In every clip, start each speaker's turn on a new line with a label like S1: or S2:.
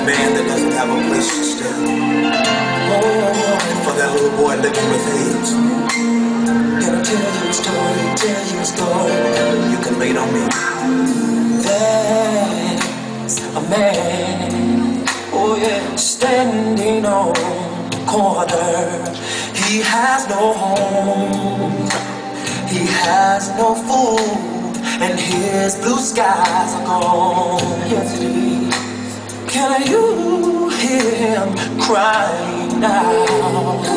S1: that man that doesn't have a place to stand. For that little boy living with AIDS. Can I tell you a story, tell you a story? You can lean on me. There's a man, oh yeah, standing on the corner. He has no home, he has no food, and his blue skies are gone. Yes, it is. Can you hear him crying now?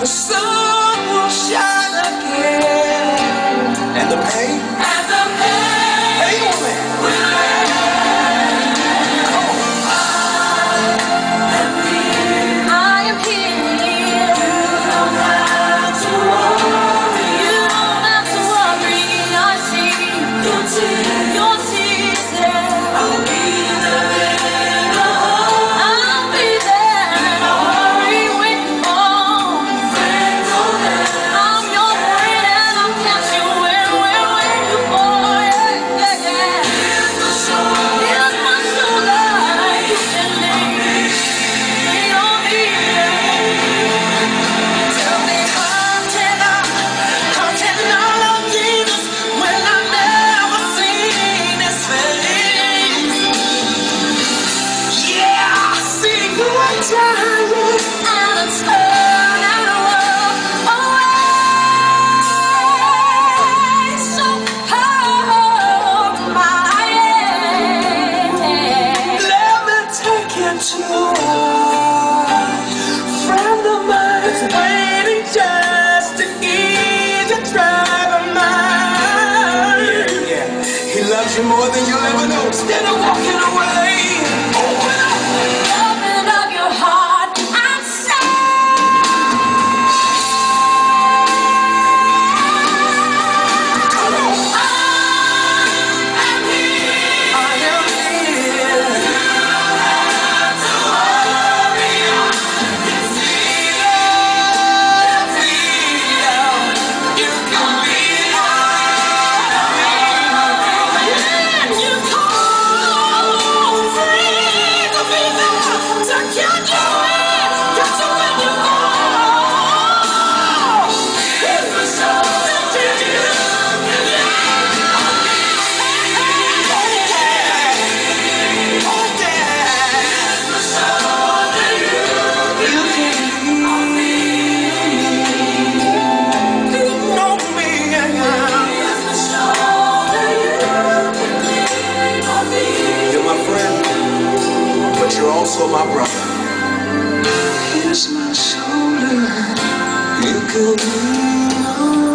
S2: The
S1: sun. more than you'll ever know. Instead of walking away. were also my brother. Here's my shoulder. You.